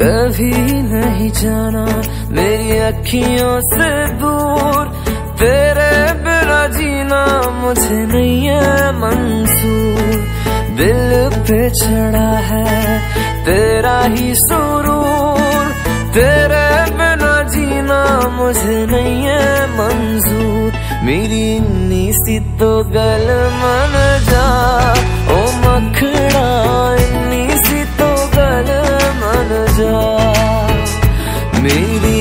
कभी नहीं जाना। मेरी अखियों से दूर, तेरे बिना जीना मुझे नहीं है मंसूर दिल पे चढ़ा है तेरा ही सुरूर। तेरे बिना जीना मुझे नहीं है मंजूर। मेरी इन्नी सी तो गल मन मेरी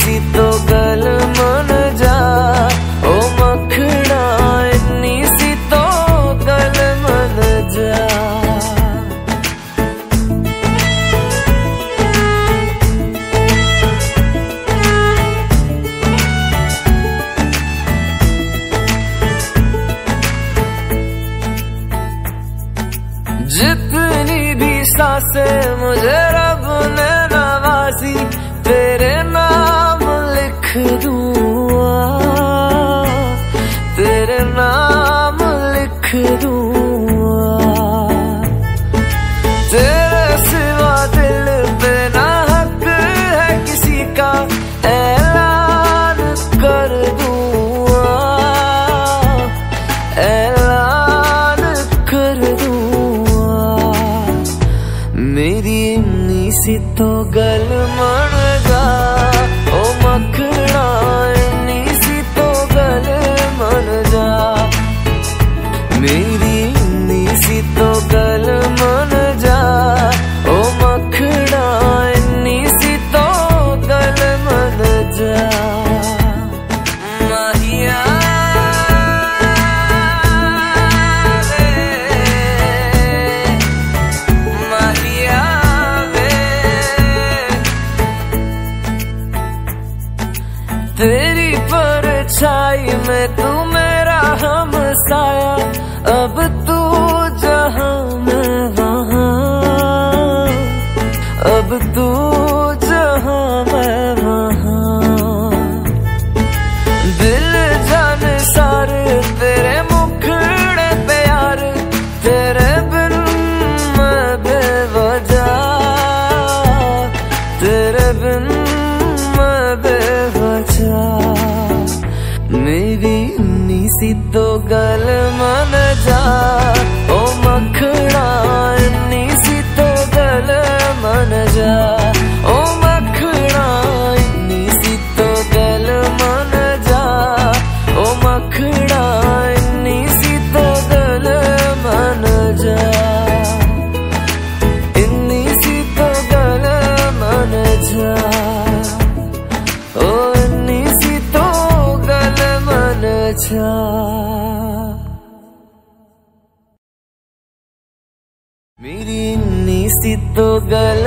सी तो गल मन जा। ओ मखड़ा तो गल मन जा। जितनी भी साँसें मुझे रब ने नवाजी तेरे नाम लिख दूँगा। तेरे नाम लिख दूँगा। तेरे सिवा दिल पे हक है किसी का, ऐलान कर दूँगा। ऐलान कर दूँगा। मेरी इन्नी सी तो गल मन तेरी परछाई में तू मेरा हम साया अब तू නිසිද්දෝ ගල මනජා ඕ මක්කඩා නිසිතෝ ගල මනජා मन जा मेरी इन्नी सी तो गल